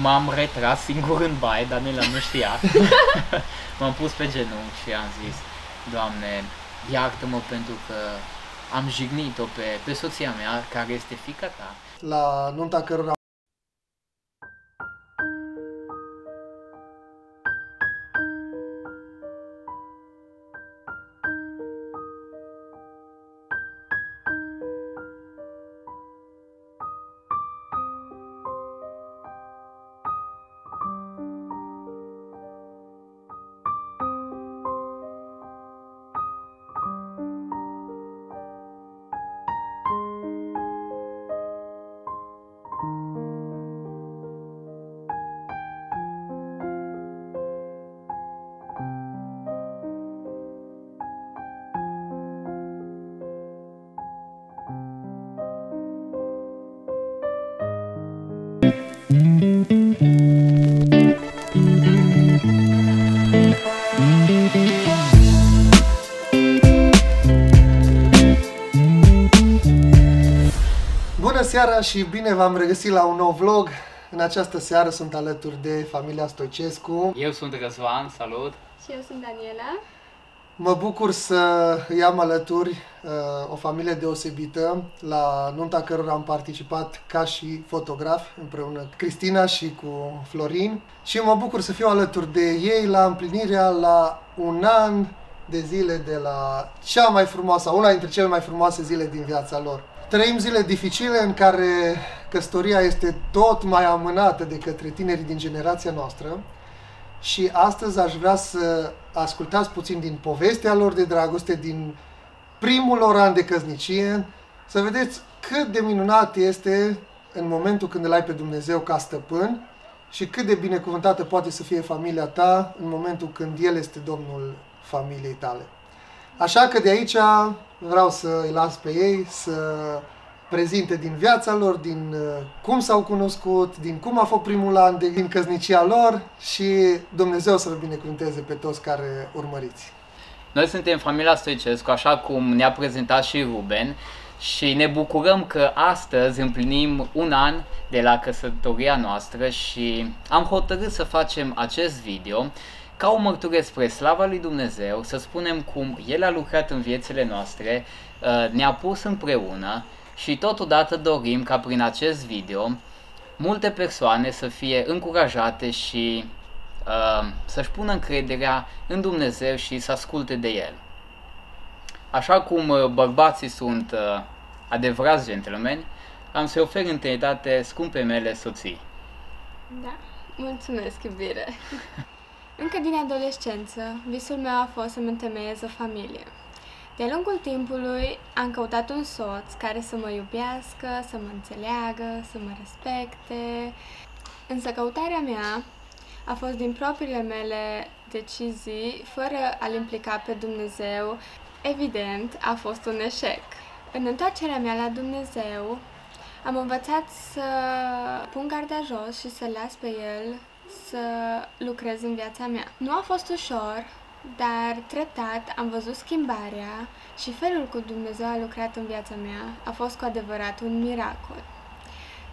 m-am retras singur în baie, Daniela nu știa. M-am pus pe genunchi și am zis, Doamne, iartă-mă pentru că am jignit-o pe, pe soția mea, care este fica ta. La nunta cărora Bună seara și bine v-am regăsit la un nou vlog. În această seară sunt alături de familia Stoicescu. Eu sunt Răzvan, salut! Și eu sunt Daniela. Mă bucur să îi am alături uh, o familie deosebită, la nunta cărora am participat ca și fotograf împreună Cristina și cu Florin și mă bucur să fiu alături de ei la împlinirea la un an de zile de la cea mai frumoasă, una dintre cele mai frumoase zile din viața lor. Trăim zile dificile în care căsătoria este tot mai amânată de către tinerii din generația noastră și astăzi aș vrea să ascultați puțin din povestea lor de dragoste, din primul lor an de căsnicie, să vedeți cât de minunat este în momentul când îl ai pe Dumnezeu ca stăpân și cât de binecuvântată poate să fie familia ta în momentul când El este Domnul familiei tale. Așa că de aici vreau să îi las pe ei să prezinte din viața lor, din uh, cum s-au cunoscut, din cum a fost primul an de, din căsnicia lor și Dumnezeu să vă binecuvânteze pe toți care urmăriți. Noi suntem familia Stoicescu, așa cum ne-a prezentat și Ruben, și ne bucurăm că astăzi împlinim un an de la căsătoria noastră și am hotărât să facem acest video ca o mărturie spre slava lui Dumnezeu, să spunem cum El a lucrat în viețile noastre, uh, ne-a pus împreună și totodată dorim ca prin acest video multe persoane să fie încurajate și uh, să-și pună încrederea în Dumnezeu și să asculte de El. Așa cum uh, bărbații sunt uh, adevărați gentlemen, am să ofer întâietate scumpe mele soții. Da, mulțumesc, iubire. Încă din adolescență, visul meu a fost să-mi întemeiez o familie. De-a lungul timpului am căutat un soț care să mă iubească, să mă înțeleagă, să mă respecte. Însă căutarea mea a fost din propriile mele decizii, fără a-L implica pe Dumnezeu. Evident, a fost un eșec. În întoarcerea mea la Dumnezeu, am învățat să pun garda jos și să las pe El să lucrez în viața mea. Nu a fost ușor, dar treptat am văzut schimbarea și felul cum Dumnezeu a lucrat în viața mea a fost cu adevărat un miracol.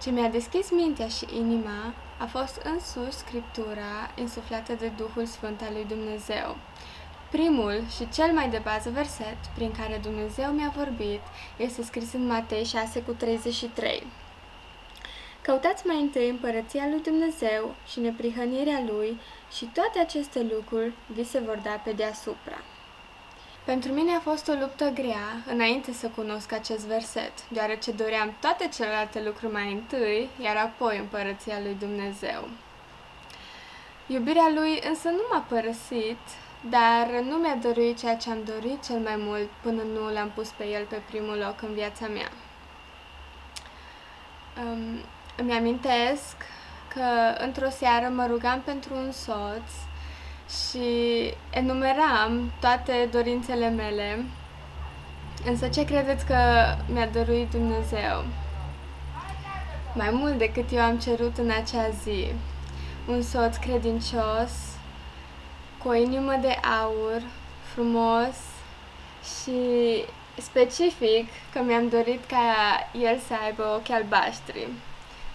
Ce mi-a deschis mintea și inima a fost însuși Scriptura insuflată de Duhul Sfânt al lui Dumnezeu. Primul și cel mai de bază verset prin care Dumnezeu mi-a vorbit este scris în Matei 6 cu 33. Căutați mai întâi împărăția lui Dumnezeu și neprihănirea lui și toate aceste lucruri vi se vor da pe deasupra. Pentru mine a fost o luptă grea înainte să cunosc acest verset, deoarece doream toate celelalte lucruri mai întâi, iar apoi împărăția lui Dumnezeu. Iubirea lui însă nu m-a părăsit, dar nu mi-a dorit ceea ce am dorit cel mai mult până nu l-am pus pe el pe primul loc în viața mea. Um, îmi amintesc că într-o seară mă rugam pentru un soț și enumeram toate dorințele mele. Însă ce credeți că mi-a dăruit Dumnezeu? Mai mult decât eu am cerut în acea zi. Un soț credincios, cu o inimă de aur, frumos și specific că mi-am dorit ca el să aibă ochi albaștri.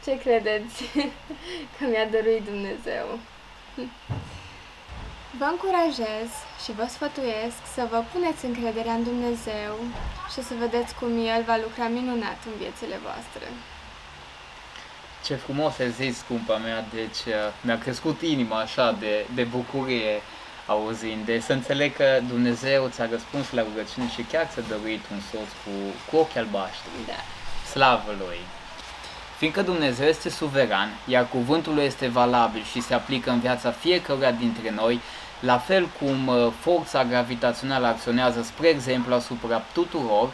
Ce credeți că mi-a dăruit Dumnezeu? Vă încurajez și vă sfătuiesc să vă puneți încrederea în Dumnezeu și să vedeți cum El va lucra minunat în viețile voastre. Ce frumos ai zis, scumpa mea, deci uh, mi-a crescut inima așa de, de bucurie auzind, de să înțeleg că Dumnezeu ți-a răspuns la rugăciune și chiar ți-a dăruit un soț cu, cu ochi albaștri. Da. Slavă Lui! Fiindcă Dumnezeu este suveran, iar cuvântul lui este valabil și se aplică în viața fiecăruia dintre noi, la fel cum uh, forța gravitațională acționează, spre exemplu, asupra tuturor,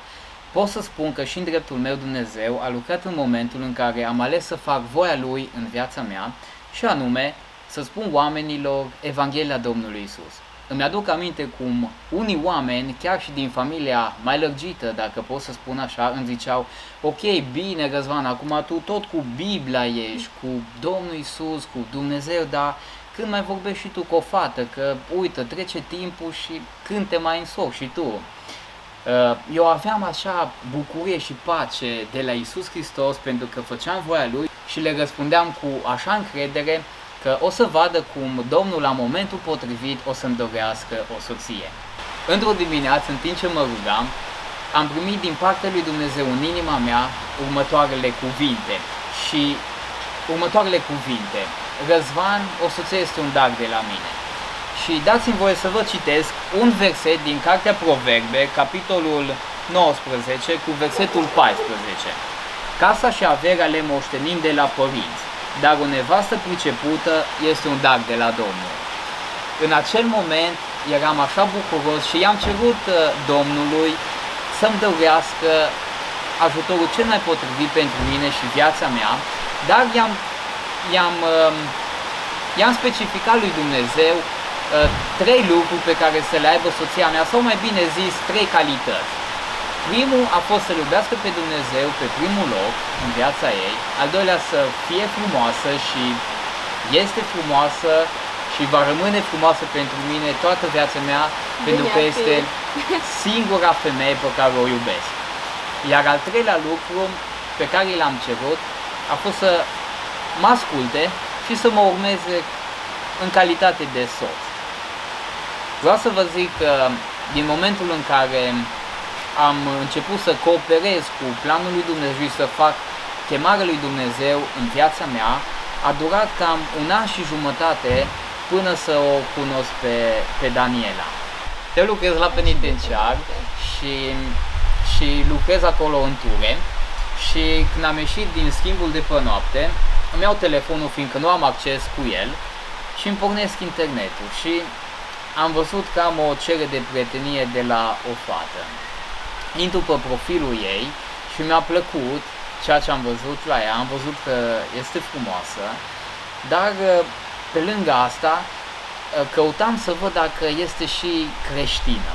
pot să spun că și în dreptul meu Dumnezeu a lucrat în momentul în care am ales să fac voia Lui în viața mea și anume să spun oamenilor Evanghelia Domnului Isus. Îmi aduc aminte cum unii oameni, chiar și din familia mai lărgită, dacă pot să spun așa, îmi ziceau, ok, bine Răzvan, acum tu tot cu Biblia ești, cu Domnul Isus, cu Dumnezeu, dar când mai vorbești și tu cu o fată, că uite, trece timpul și când te mai însori și tu. Uh, eu aveam așa bucurie și pace de la Isus Hristos pentru că făceam voia Lui și le răspundeam cu așa încredere că o să vadă cum Domnul la momentul potrivit o să-mi dorească o soție. Într-o dimineață, în timp ce mă rugam, am primit din partea lui Dumnezeu în inima mea următoarele cuvinte și următoarele cuvinte. Răzvan, o soție este un dar de la mine. Și dați-mi voie să vă citesc un verset din Cartea Proverbe, capitolul 19, cu versetul 14. Casa și averea le moștenim de la părinți dar o nevastă pricepută este un dar de la Domnul. În acel moment eram așa bucuros și i-am cerut uh, Domnului să-mi dăruiască ajutorul cel mai potrivit pentru mine și viața mea, dar i-am, i-am, um, i-am specificat lui Dumnezeu uh, trei lucruri pe care să le aibă soția mea, sau mai bine zis, trei calități. Primul a fost să iubească pe Dumnezeu pe primul loc în viața ei, al doilea să fie frumoasă și este frumoasă și va rămâne frumoasă pentru mine toată viața mea, Bine pentru că este singura femeie pe care o iubesc. Iar al treilea lucru pe care l-am cerut a fost să mă asculte și să mă urmeze în calitate de soț. Vreau să vă zic că din momentul în care am început să cooperez cu planul lui Dumnezeu și să fac chemarea lui Dumnezeu în viața mea, a durat cam un an și jumătate până să o cunosc pe, pe Daniela. Eu lucrez la penitenciar și, și lucrez acolo în ture și când am ieșit din schimbul de pe noapte, îmi iau telefonul fiindcă nu am acces cu el și îmi pornesc internetul. Și am văzut că am o cerere de prietenie de la o fată intru pe profilul ei și mi-a plăcut ceea ce am văzut la ea, am văzut că este frumoasă, dar uh, pe lângă asta uh, căutam să văd dacă este și creștină.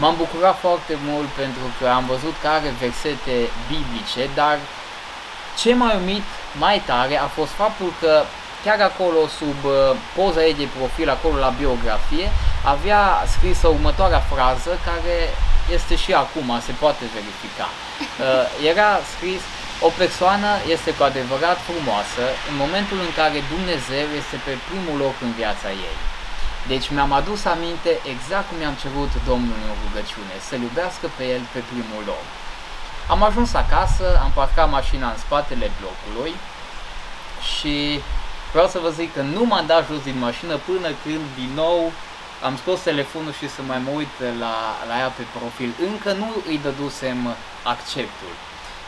M-am bucurat foarte mult pentru că am văzut că are versete biblice, dar ce m-a umit mai tare a fost faptul că chiar acolo sub uh, poza ei de profil, acolo la biografie, avea scrisă următoarea frază care este și acum, se poate verifica. Uh, era scris, o persoană este cu adevărat frumoasă în momentul în care Dumnezeu este pe primul loc în viața ei. Deci mi-am adus aminte exact cum i-am cerut Domnului în rugăciune, să-L iubească pe El pe primul loc. Am ajuns acasă, am parcat mașina în spatele blocului și vreau să vă zic că nu m-am dat jos din mașină până când din nou am scos telefonul și să mai mă uit la, la ea pe profil. Încă nu îi dădusem acceptul.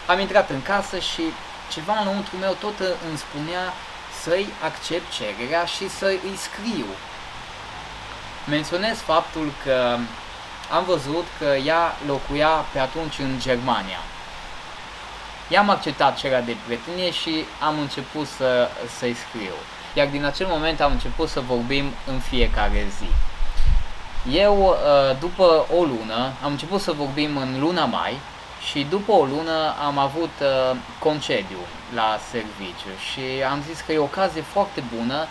Am intrat în casă și ceva înăuntru meu tot îmi spunea să-i accept cererea și să-i scriu. Menționez faptul că am văzut că ea locuia pe atunci în Germania. I-am acceptat cererea de prietenie și am început să, să-i scriu. Iar din acel moment am început să vorbim în fiecare zi. Eu, uh, după o lună, am început să vorbim în luna mai și după o lună am avut uh, concediu la serviciu și am zis că e o ocazie foarte bună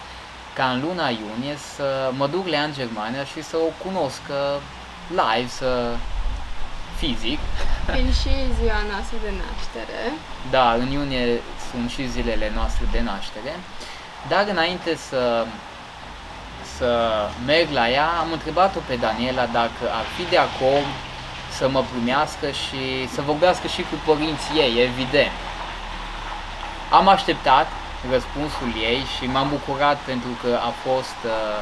ca în luna iunie să mă duc la în Germania și să o cunosc uh, live, să fizic Fiind și ziua noastră de naștere. Da, în iunie sunt și zilele noastre de naștere. Dar înainte să, să merg la ea, am întrebat-o pe Daniela dacă ar fi de acord să mă primească și să vorbească și cu părinții ei, evident. Am așteptat răspunsul ei și m-am bucurat pentru că a fost uh,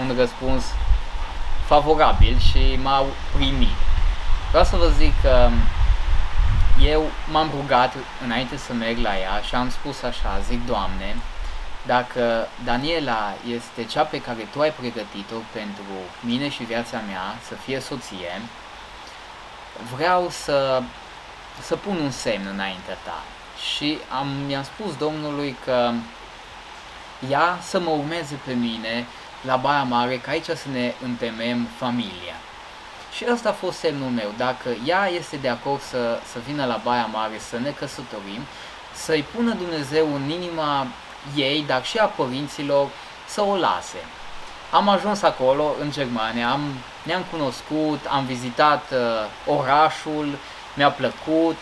un răspuns favorabil și m-au primit. Vreau să vă zic că eu m-am rugat înainte să merg la ea și am spus așa, zic Doamne, dacă Daniela este cea pe care Tu ai pregătit-o pentru mine și viața mea să fie soție, vreau să, să pun un semn înaintea Ta. Și am, mi-am spus Domnului că ea să mă urmeze pe mine la Baia Mare, că aici să ne întemeiem familia. Și ăsta a fost semnul meu. Dacă ea este de acord să, să vină la Baia Mare, să ne căsătorim, să-i pună Dumnezeu în inima ei, dar și a părinților, să o lase. Am ajuns acolo, în Germania, am, ne-am cunoscut, am vizitat uh, orașul, mi-a plăcut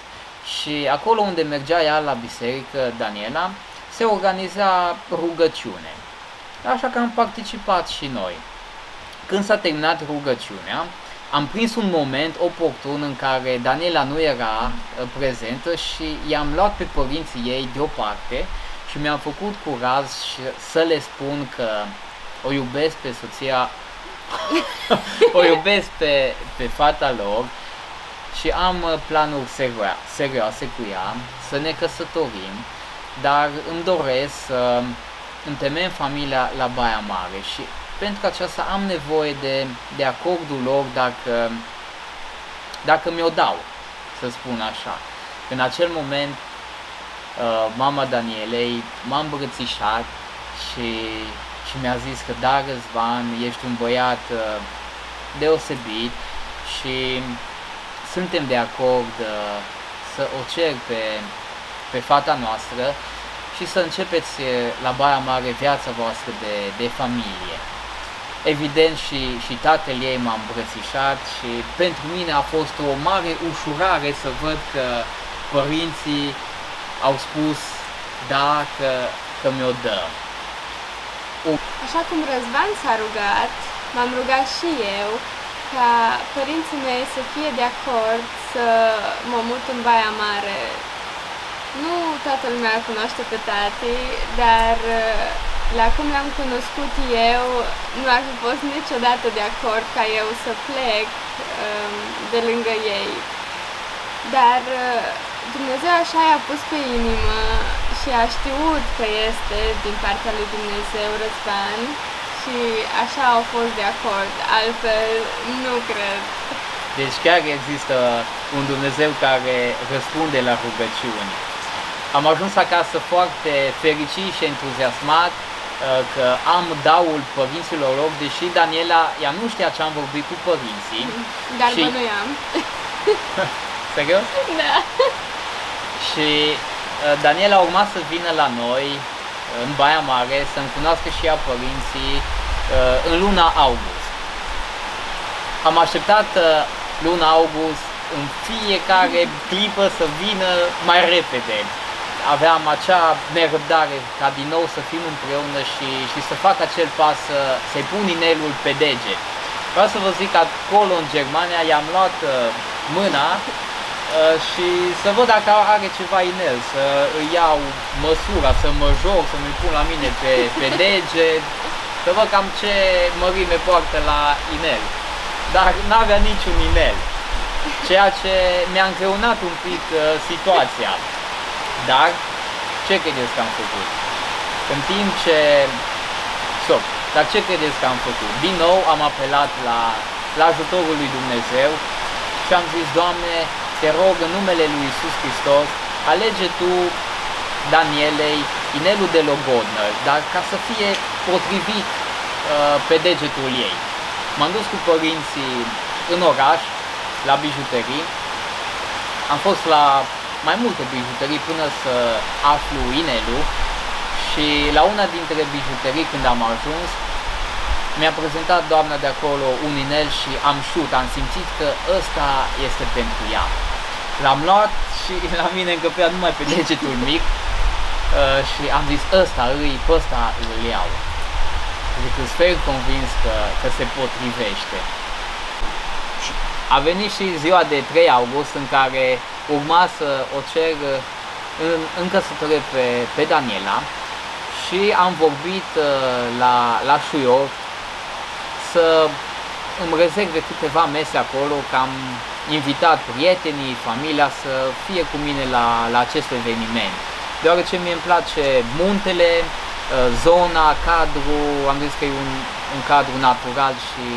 și acolo unde mergea ea la biserică, Daniela, se organiza rugăciune. Așa că am participat și noi. Când s-a terminat rugăciunea, am prins un moment oportun în care Daniela nu era uh, prezentă și i-am luat pe părinții ei deoparte și mi-am făcut curaj să le spun că o iubesc pe soția, o iubesc pe, pe fata lor și am uh, planuri serioase cu ea, să ne căsătorim, dar îmi doresc să întemeiem familia la Baia Mare și pentru aceasta am nevoie de, de acordul lor dacă, dacă mi-o dau, să spun așa. În acel moment, uh, mama Danielei m-a îmbrățișat și, și mi-a zis că da, Răzvan, ești un băiat uh, deosebit și suntem de acord uh, să o cer pe, pe fata noastră și să începeți la Baia Mare viața voastră de, de familie. Evident și, și tatăl ei m-a îmbrățișat și pentru mine a fost o mare ușurare să văd că părinții au spus da, că, că mi-o dă. Așa cum Răzvan s-a rugat, m-am rugat și eu ca părinții mei să fie de acord să mă mut în Baia Mare. Nu toată lumea cunoaște pe tati, dar la cum l-am cunoscut eu, nu ar fi fost niciodată de acord ca eu să plec um, de lângă ei. Dar uh, Dumnezeu așa i-a pus pe inimă și a știut că este din partea lui Dumnezeu Răzvan și așa au fost de acord, altfel nu cred. Deci chiar există un Dumnezeu care răspunde la rugăciuni. Am ajuns acasă foarte fericit și entuziasmat uh, că am daul părinților lor, deși Daniela, ea nu știa ce am vorbit cu părinții. Dar și... bănuiam. Serios? Da. Și uh, Daniela a urmat să vină la noi în Baia Mare, să-mi cunoască și ea părinții uh, în luna august. Am așteptat uh, luna august în fiecare clipă să vină mai repede. Aveam acea nerăbdare ca din nou să fim împreună și, și să fac acel pas, să-i pun inelul pe deget. Vreau să vă zic că acolo în Germania i-am luat uh, mâna Uh, și să văd dacă are ceva inel, să îi iau măsura, să mă joc, să mi pun la mine pe, pe dege, să văd cam ce mărime poartă la inel. Dar n-avea niciun inel, ceea ce mi-a încreunat un pic uh, situația. Dar ce credeți că am făcut? În timp ce... Stop, dar ce credeți că am făcut? Din nou am apelat la, la ajutorul lui Dumnezeu și am zis, Doamne, te rog în numele lui Isus Hristos, alege tu Danielei inelul de logodnă, dar ca să fie potrivit uh, pe degetul ei. M-am dus cu părinții în oraș, la bijuterii. Am fost la mai multe bijuterii până să aflu inelul și la una dintre bijuterii când am ajuns Mi-a prezentat doamna de acolo un inel și am șut, am simțit că ăsta este pentru ea. L-am luat și la mine încăpea numai pe degetul mic uh, și am zis ăsta îi, pe ăsta îl iau. Adică sunt fel convins că, că se potrivește. A venit și ziua de 3 august în care urma să o cer în, în căsătorie pe, pe Daniela și am vorbit uh, la, la Șuior să îmi rezerve câteva mese acolo, că am invitat prietenii, familia să fie cu mine la, la acest eveniment. Deoarece mie îmi place muntele, uh, zona, cadru, am zis că e un, un cadru natural și,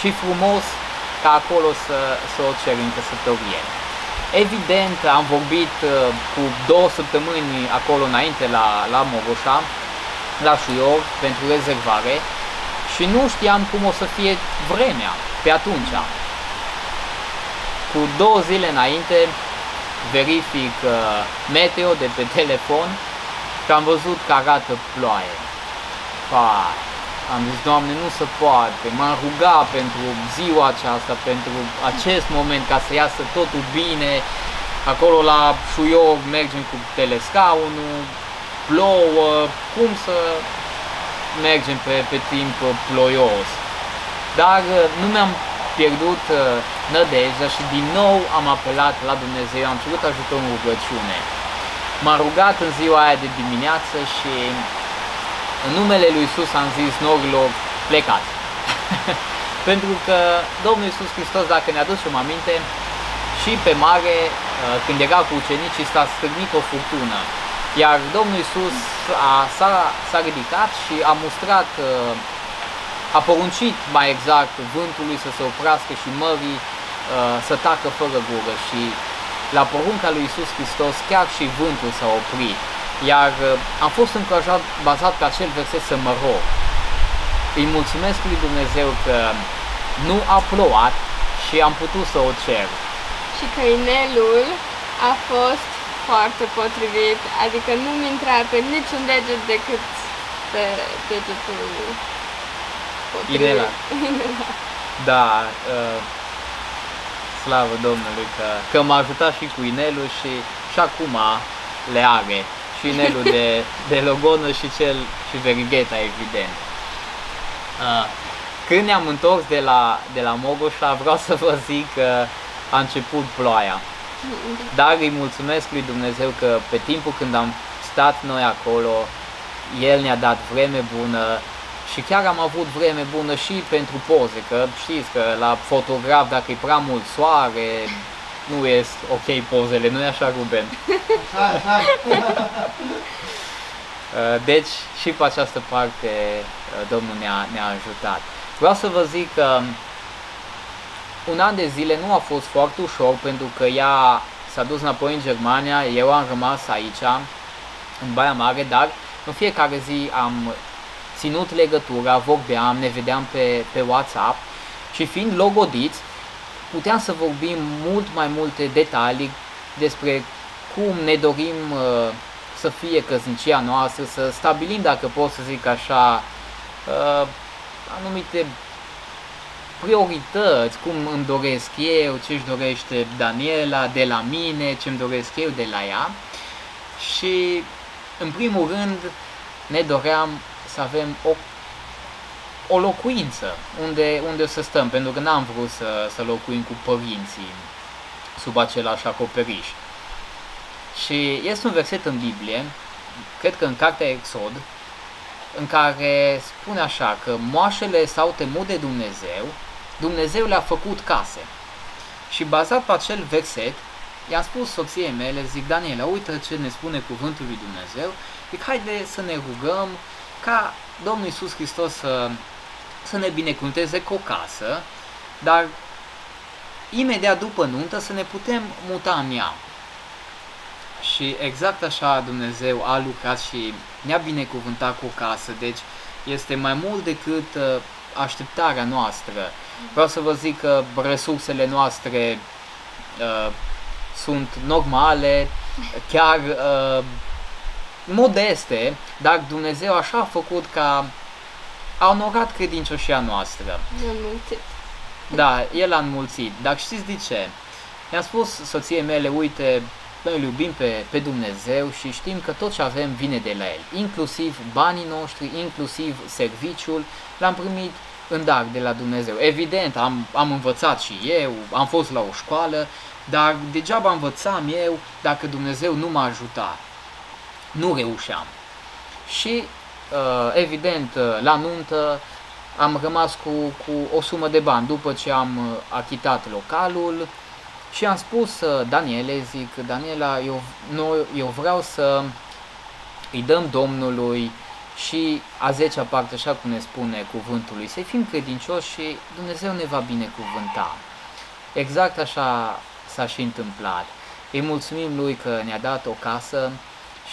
și frumos ca acolo să, să o cer în căsătorie. Evident, am vorbit uh, cu două săptămâni acolo înainte la, la Mogoșa, la Șuior, pentru rezervare și nu știam cum o să fie vremea pe atunci. Cu două zile înainte verific uh, meteo de pe telefon și am văzut că arată ploaie. Pai, am zis, Doamne, nu se poate, m-am rugat pentru ziua aceasta, pentru acest moment, ca să iasă totul bine. Acolo la Șuiog mergem cu telescaunul, plouă, cum să mergem pe, pe timp ploios. Dar uh, nu mi-am pierdut uh, nădejdea și din nou am apelat la Dumnezeu, am cerut ajutor în rugăciune. M-am rugat în ziua aia de dimineață și în numele lui Isus am zis norilor, plecați. Pentru că Domnul Isus Hristos, dacă ne aducem aminte, și pe mare, uh, când era cu ucenicii, s-a strânit o furtună. Iar Domnul Isus a, s-a, s-a ridicat și a mustrat, uh, a poruncit mai exact vântului să se oprească și mării uh, să tacă fără gură și la porunca lui Isus Hristos chiar și vântul s-a oprit. Iar uh, am fost încurajat bazat pe acel verset să mă rog. Îi mulțumesc lui Dumnezeu că nu a plouat și am putut să o cer. Și că inelul a fost foarte potrivit, adică nu-mi intra pe niciun deget decât pe degetul potrivit. Inela. Da, uh, slavă Domnului că, că m-a ajutat și cu inelul și, și acum le are și inelul de, de logonă și cel și verigheta, evident. Uh, când ne-am întors de la, de la Mogoșa, vreau să vă zic că a început ploaia. Dar îi mulțumesc lui Dumnezeu că pe timpul când am stat noi acolo, El ne-a dat vreme bună și chiar am avut vreme bună și pentru poze, că știți că la fotograf dacă e prea mult soare, nu este ok pozele, nu e așa, Ruben? Hai, hai! Uh, deci și pe această parte uh, Domnul ne-a, ne-a ajutat. Vreau să vă zic că un an de zile nu a fost foarte ușor pentru că ea s-a dus înapoi în Germania, eu am rămas aici, în Baia Mare, dar în fiecare zi am ținut legătura, vorbeam, ne vedeam pe, pe WhatsApp și fiind logodiți, puteam să vorbim mult mai multe detalii despre cum ne dorim uh, să fie căsnicia noastră, să stabilim, dacă pot să zic așa, uh, anumite priorități, cum îmi doresc eu, ce își dorește Daniela de la mine, ce îmi doresc eu de la ea. Și, în primul rând, ne doream să avem o, o locuință unde, unde să stăm, pentru că n-am vrut să, să locuim cu părinții sub același acoperiș. Și este un verset în Biblie, cred că în cartea Exod, în care spune așa că moașele s-au temut de Dumnezeu, Dumnezeu le-a făcut case. Și bazat pe acel verset, i-am spus soției mele, zic, Daniela, uite ce ne spune cuvântul lui Dumnezeu, zic, haide să ne rugăm ca Domnul Iisus Hristos să, să ne binecuvânteze cu o casă, dar imediat după nuntă să ne putem muta în ea. Și exact așa Dumnezeu a lucrat și ne-a binecuvântat cu o casă, deci este mai mult decât uh, așteptarea noastră. Vreau să vă zic că resursele noastre uh, sunt normale, chiar uh, modeste, dar Dumnezeu așa a făcut ca a onorat credincioșia noastră. Mi-am mulțit. Da, el a înmulțit. Dar știți de ce? Mi-a spus soției mele, uite, noi îl iubim pe, pe Dumnezeu și știm că tot ce avem vine de la El. Inclusiv banii noștri, inclusiv serviciul, l-am primit în dar de la Dumnezeu. Evident, am, am învățat și eu, am fost la o școală, dar degeaba învățam eu dacă Dumnezeu nu m-a ajutat. Nu reușeam. Și, uh, evident, uh, la nuntă am rămas cu, cu o sumă de bani după ce am uh, achitat localul și am spus Daniele, zic, Daniela, eu, noi, eu vreau să îi dăm Domnului și a zecea parte, așa cum ne spune cuvântul lui, să fim credincioși și Dumnezeu ne va binecuvânta. Exact așa s-a și întâmplat. Îi mulțumim lui că ne-a dat o casă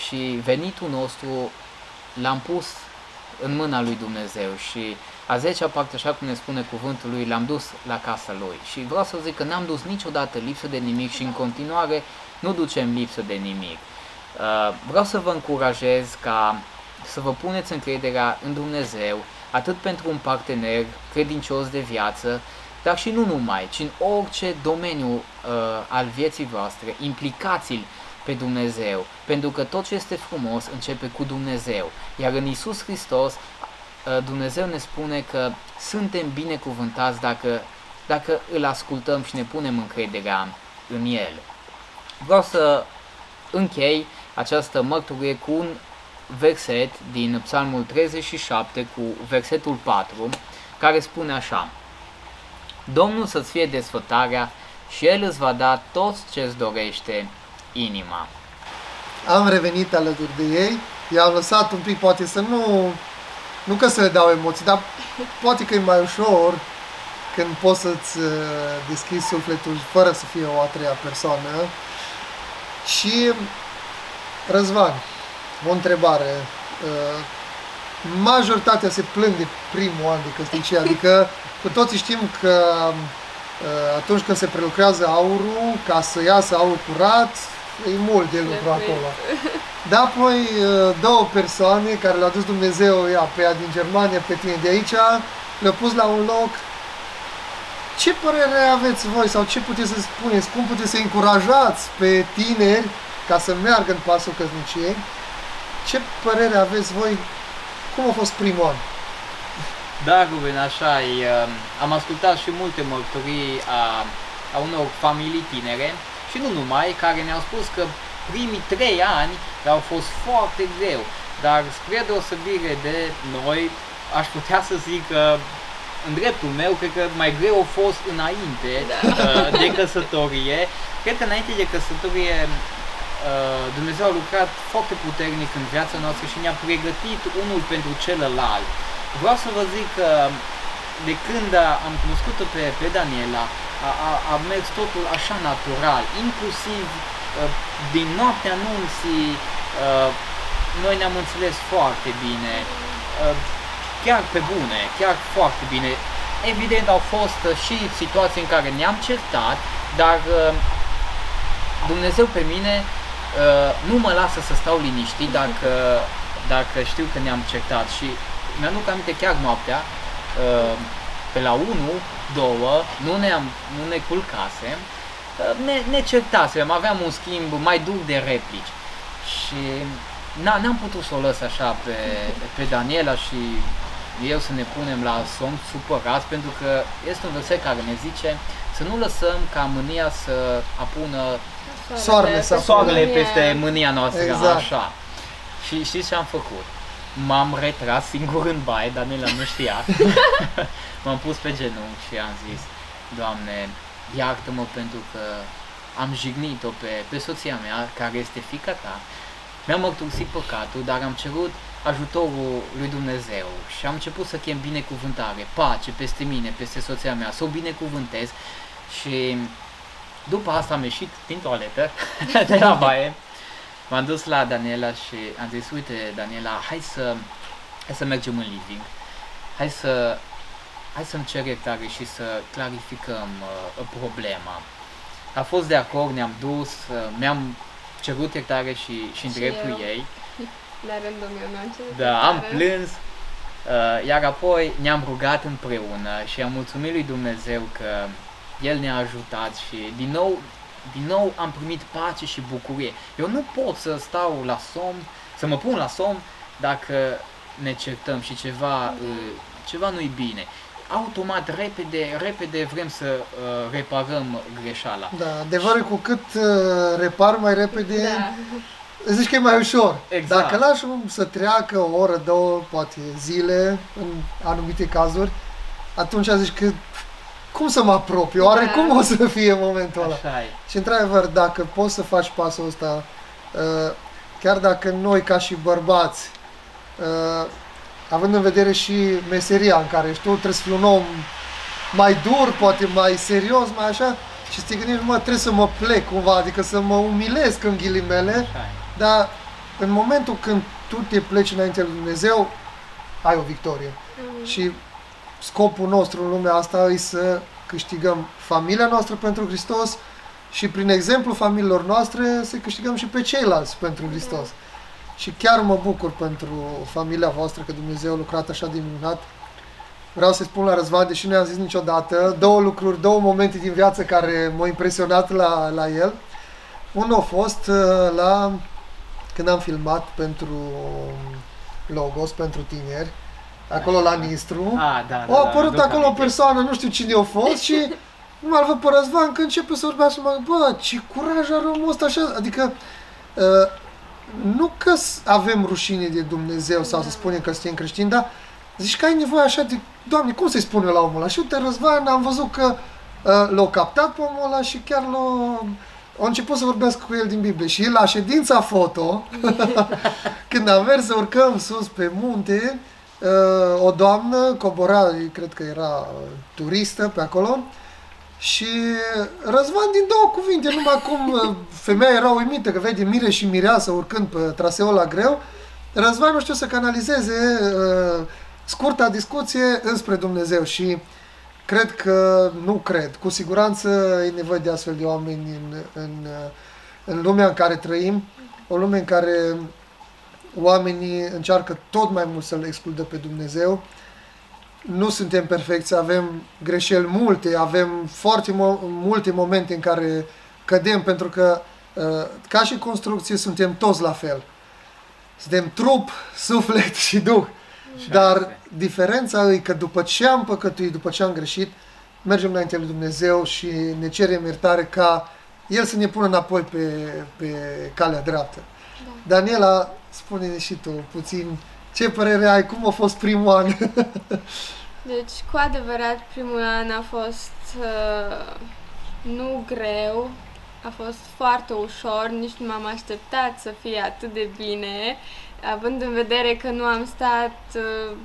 și venitul nostru l-am pus în mâna lui Dumnezeu și a zecea parte, așa cum ne spune cuvântul lui, l-am dus la casa lui. Și vreau să zic că n-am dus niciodată lipsă de nimic și în continuare nu ducem lipsă de nimic. Uh, vreau să vă încurajez ca să vă puneți încrederea în Dumnezeu, atât pentru un partener credincios de viață, dar și nu numai, ci în orice domeniu uh, al vieții voastre, implicați-l pe Dumnezeu, pentru că tot ce este frumos începe cu Dumnezeu. Iar în Isus Hristos, uh, Dumnezeu ne spune că suntem binecuvântați dacă, dacă îl ascultăm și ne punem încrederea în El. Vreau să închei această mărturie cu un verset din Psalmul 37 cu versetul 4, care spune așa Domnul să-ți fie desfătarea și El îți va da tot ce-ți dorește inima. Am revenit alături de ei, i-am lăsat un pic, poate să nu, nu că să le dau emoții, dar poate că e mai ușor când poți să-ți uh, deschizi sufletul fără să fie o a treia persoană. Și Răzvan, o întrebare. Uh, majoritatea se plâng de primul an de căsnicie, adică cu toții știm că uh, atunci când se prelucrează aurul, ca să iasă aur curat, e mult de lucru acolo. Dar apoi uh, două persoane care le-a dus Dumnezeu, ia, pe ea din Germania, pe tine de aici, le-a pus la un loc. Ce părere aveți voi sau ce puteți să spuneți? Cum puteți să încurajați pe tineri ca să meargă în pasul căsniciei? Ce părere aveți voi? Cum a fost primul an? Da, Ruben, așa e. Um, am ascultat și multe mărturii a, a unor familii tinere și nu numai, care ne-au spus că primii trei ani au fost foarte greu, dar spre deosebire de noi, aș putea să zic că în dreptul meu, cred că mai greu a fost înainte da. Uh, de căsătorie. Cred că înainte de căsătorie Uh, Dumnezeu a lucrat foarte puternic în viața noastră și ne-a pregătit unul pentru celălalt. Vreau să vă zic că de când am cunoscut-o pe, pe Daniela, a, a, a mers totul așa natural, inclusiv uh, din noaptea anunții, uh, noi ne-am înțeles foarte bine, chiar pe bune, chiar foarte bine. Evident au fost și situații în care ne-am certat, dar Dumnezeu pe mine Uh, nu mă lasă să stau liniștit dacă, dacă știu că ne-am certat și mi-aduc aminte chiar noaptea, uh, pe la 1, 2, nu, ne-am, nu ne culcasem, uh, ne, ne certasem, aveam un schimb mai dur de replici și n-am putut să o lăs așa pe, pe Daniela și eu să ne punem la somn supărați pentru că este un verset care ne zice să nu lăsăm ca mânia să apună soarele, să soarele peste mânia noastră, exact. așa. Și știți ce am făcut? M-am retras singur în baie, Daniela nu știa. M-am pus pe genunchi și am zis, Doamne, iartă-mă pentru că am jignit-o pe, pe soția mea, care este fica ta, mi-am mărturisit păcatul, dar am cerut ajutorul lui Dumnezeu și am început să chem binecuvântare, pace peste mine, peste soția mea, să o binecuvântez și după asta am ieșit din toaletă, de la baie, m-am dus la Daniela și am zis, uite Daniela, hai să, hai să mergem în living, hai să, hai să-mi cer iertare și să clarificăm uh, problema. A fost de acord, ne-am dus, uh, mi-am cerut iertare și, și în dreptul ei. La rândul meu mi-am cerut Da, am plâns Uh, iar apoi ne-am rugat împreună și am mulțumit lui Dumnezeu că El ne-a ajutat și din nou, din nou am primit pace și bucurie. Eu nu pot să stau la somn, să mă pun la somn dacă ne certăm și ceva, uh, ceva nu-i bine. Automat, repede, repede vrem să uh, reparăm greșeala. Da, adevărul cu cât uh, repar mai repede, Da. zici că e mai ușor. Exact. Dacă lași un- să treacă o oră, două, poate zile, în anumite cazuri, atunci zici că cum să mă apropii? Oare Da. cum o să fie momentul ăla? Așa e. Și într-adevăr, dacă poți să faci pasul ăsta, uh, chiar dacă noi ca și bărbați, uh, având în vedere și meseria în care ești tu, trebuie să fii un om mai dur, poate mai serios, mai așa, și să te gândești, mă, trebuie să mă plec cumva, adică să mă umilesc în ghilimele, Așa e. dar în momentul când tu te pleci înainte lui Dumnezeu, ai o victorie. Și scopul nostru în lumea asta e să câștigăm familia noastră pentru Hristos și prin exemplu familiilor noastre să câștigăm și pe ceilalți pentru Hristos. Și chiar mă bucur pentru familia voastră că Dumnezeu a lucrat așa de minunat. Vreau să spun la Răzvan, deși nu i-am zis niciodată, două lucruri, două momente din viață care m-au impresionat la, la el. Unul a fost uh, la când am filmat pentru Logos, pentru tineri, acolo la Nistru. Ah, da, da, A da, apărut mi-aduc acolo o aminte. persoană, nu știu cine a fost și nu mai văd pe Răzvan că începe să vorbească, mă, bă, ce curaj are omul ăsta așa, adică uh, nu că s- avem rușine de Dumnezeu sau să spunem că suntem creștini, dar zici că ai nevoie așa de, Doamne, cum să-i spun eu la omul ăla? Și uite, Răzvan, am văzut că uh, l-a captat pe omul ăla și chiar l-a... A început să vorbească cu el din Biblie și la ședința foto, când am mers să urcăm sus pe munte, uh, o doamnă cobora, cred că era uh, turistă pe acolo, și Răzvan din două cuvinte, numai cum uh, femeia era uimită că vede mire și mireasă urcând pe traseul la greu, Răzvan nu știu să canalizeze uh, scurta discuție înspre Dumnezeu și cred că, nu cred, cu siguranță e nevoie de astfel de oameni în, în, uh, în lumea în care trăim, o lume în care oamenii încearcă tot mai mult să-L excludă pe Dumnezeu. Nu suntem perfecți, avem greșeli multe, avem foarte mo- multe momente în care cădem, pentru că uh, ca și construcție suntem toți la fel. Suntem trup, suflet și duh. Așa Dar este. diferența e că după ce am păcătuit, după ce am greșit, mergem înainte lui Dumnezeu și ne cerem iertare ca El să ne pună înapoi pe, pe calea dreaptă. Da. Daniela, spune-ne și tu puțin ce părere ai, cum a fost primul an? Deci, cu adevărat, primul an a fost uh, nu greu, a fost foarte ușor, nici nu m-am așteptat să fie atât de bine, având în vedere că nu am stat uh,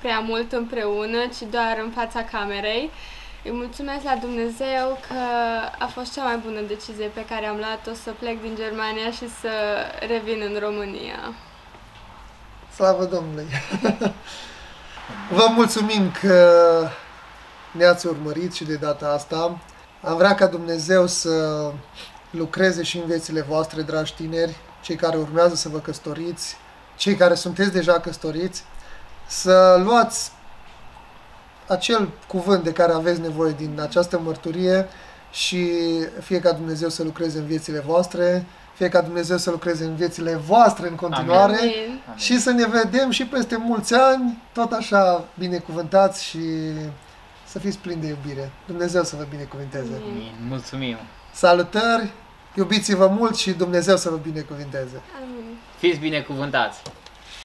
prea mult împreună, ci doar în fața camerei. Îi mulțumesc la Dumnezeu că a fost cea mai bună decizie pe care am luat-o să plec din Germania și să revin în România. Slavă Domnului! Vă mulțumim că ne-ați urmărit și de data asta. Am vrea ca Dumnezeu să lucreze și în viețile voastre, dragi tineri, cei care urmează să vă căsătoriți, cei care sunteți deja căsătoriți, să luați acel cuvânt de care aveți nevoie din această mărturie și fie ca Dumnezeu să lucreze în viețile voastre, fie ca Dumnezeu să lucreze în viețile voastre în continuare. Amin. Amin. Și să ne vedem și peste mulți ani, tot așa binecuvântați și să fiți plini de iubire. Dumnezeu să vă binecuvinteze. Amin. Amin. Mulțumim. Salutări, iubiți-vă mult și Dumnezeu să vă binecuvinteze. Amin. Fiți binecuvântați!